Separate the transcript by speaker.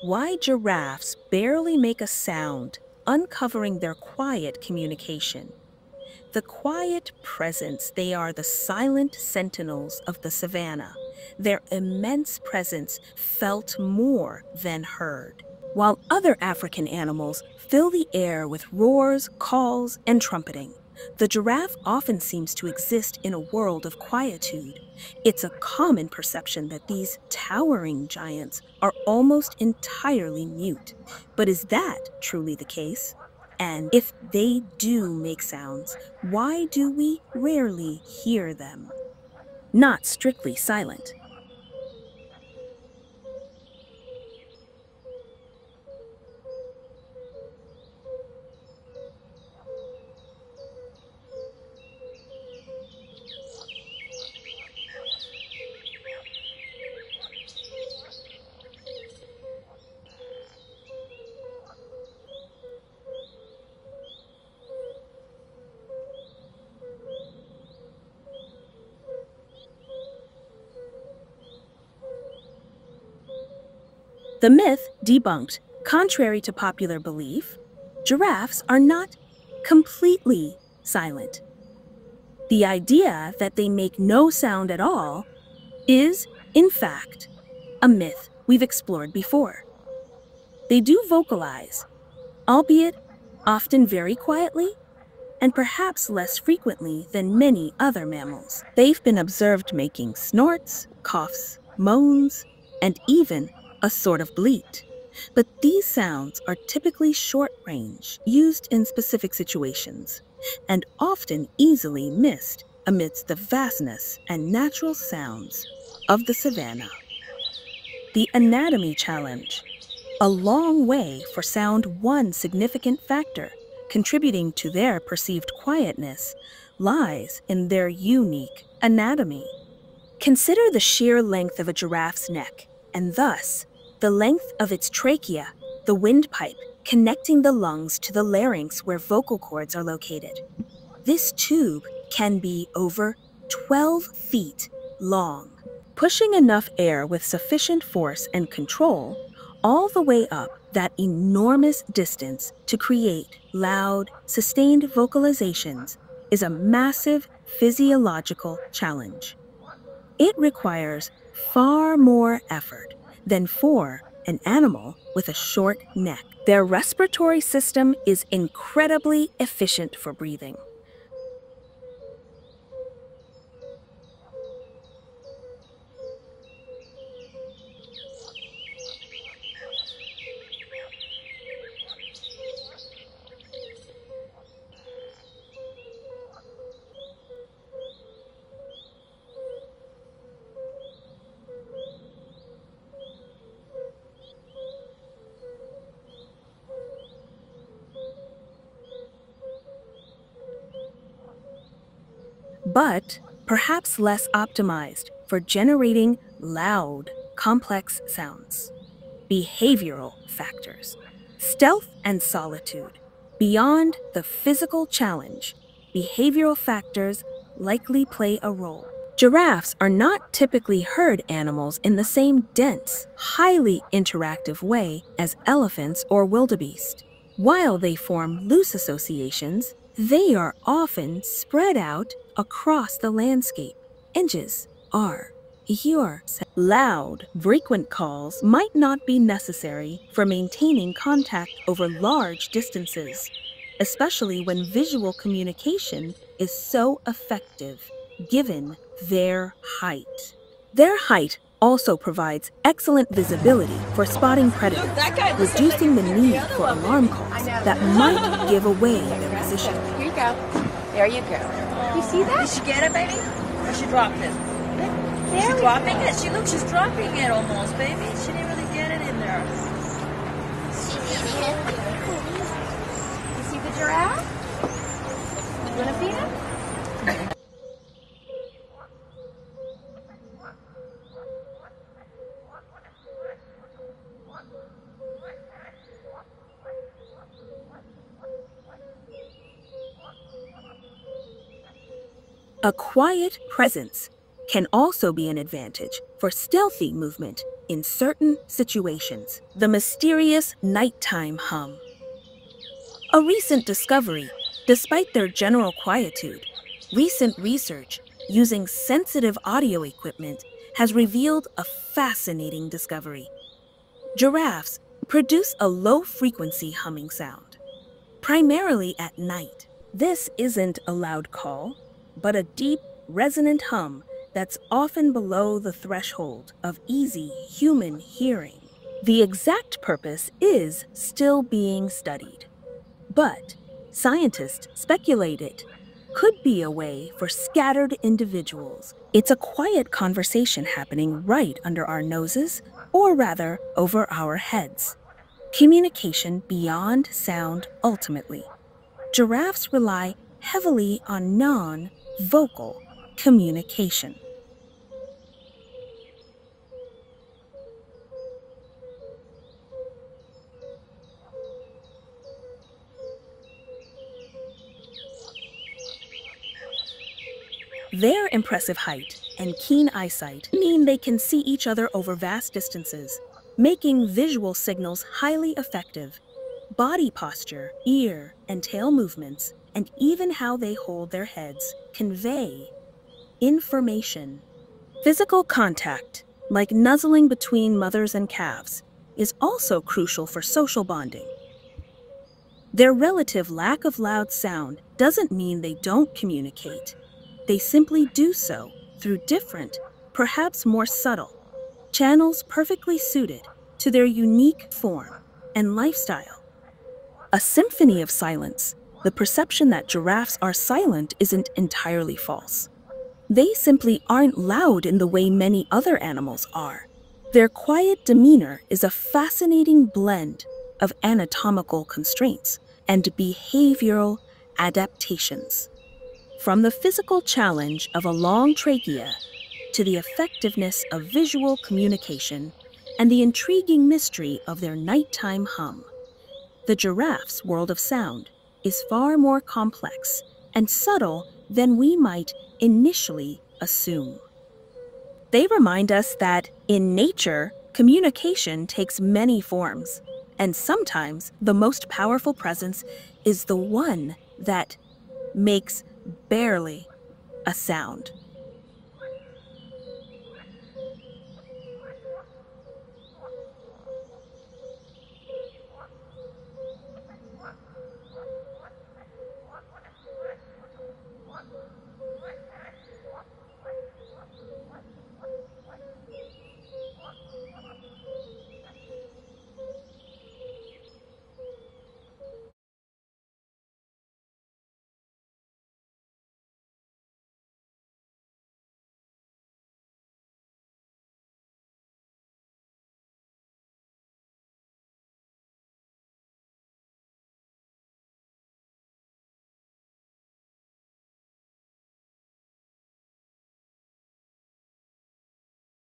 Speaker 1: Why giraffes barely make a sound, uncovering their quiet communication. The quiet presence, they are the silent sentinels of the savannah. Their immense presence felt more than heard. While other African animals fill the air with roars, calls, and trumpeting, the giraffe often seems to exist in a world of quietude. It's a common perception that these towering giants are almost entirely mute. But is that truly the case? And if they do make sounds, why do we rarely hear them? Not strictly silent. The myth debunked. Contrary to popular belief, giraffes are not completely silent. The idea that they make no sound at all is, in fact, a myth we've explored before. They do vocalize, albeit often very quietly and perhaps less frequently than many other mammals. They've been observed making snorts, coughs, moans, and even a sort of bleat. But these sounds are typically short range, used in specific situations, and often easily missed amidst the vastness and natural sounds of the savannah. The Anatomy Challenge. A long way for sound, one significant factor contributing to their perceived quietness lies in their unique anatomy. Consider the sheer length of a giraffe's neck, and thus the length of its trachea, the windpipe, connecting the lungs to the larynx where vocal cords are located. This tube can be over 12 feet long, pushing enough air with sufficient force and control all the way up that enormous distance to create loud, sustained vocalizations is a massive physiological challenge. It requires far more effort than for an animal with a short neck. Their respiratory system is incredibly efficient for breathing. But perhaps less optimized for generating loud, complex sounds. Behavioral factors, stealth and solitude. Beyond the physical challenge, behavioral factors likely play a role. Giraffes are not typically herd animals in the same dense, highly interactive way as elephants or wildebeest. While they form loose associations, they are often spread out across the landscape. Inches are your loud, frequent calls might not be necessary for maintaining contact over large distances, especially when visual communication is so effective given their height. Their height also provides excellent visibility for spotting predators, reducing the need for alarm calls that might give away their position.
Speaker 2: Here you go. There you go. You see that?
Speaker 3: Did she get it, baby? Or she dropped it?
Speaker 2: There
Speaker 3: She's dropping
Speaker 2: go.
Speaker 3: it. She look, she's dropping it almost, baby. She didn't really get it in there.
Speaker 2: You see the giraffe? You want to feed him?
Speaker 1: A quiet presence can also be an advantage for stealthy movement in certain situations, the mysterious nighttime hum. A recent discovery, despite their general quietude, recent research using sensitive audio equipment has revealed a fascinating discovery. Giraffes produce a low frequency humming sound, primarily at night. This isn't a loud call, but a deep, resonant hum that's often below the threshold of easy human hearing. The exact purpose is still being studied, but scientists speculate it could be a way for scattered individuals. It's a quiet conversation happening right under our noses, or rather, over our heads. Communication beyond sound ultimately. Giraffes rely heavily on non vocal communication. Their impressive height and keen eyesight mean they can see each other over vast distances, making visual signals highly effective. Body posture, ear, and tail movements, and even how they hold their heads convey information. Physical contact, like nuzzling between mothers and calves, is also crucial for social bonding. Their relative lack of loud sound doesn't mean they don't communicate. They simply do so through different, perhaps more subtle, channels perfectly suited to their unique form and lifestyle. A symphony of silence, the perception that giraffes are silent isn't entirely false. They simply aren't loud in the way many other animals are. Their quiet demeanor is a fascinating blend of anatomical constraints and behavioral adaptations. From the physical challenge of a long trachea to the effectiveness of visual communication and the intriguing mystery of their nighttime hum, the giraffe's world of sound is far more complex and subtle than we might initially assume. They remind us that in nature, communication takes many forms, and sometimes the most powerful presence is the one that makes barely a sound.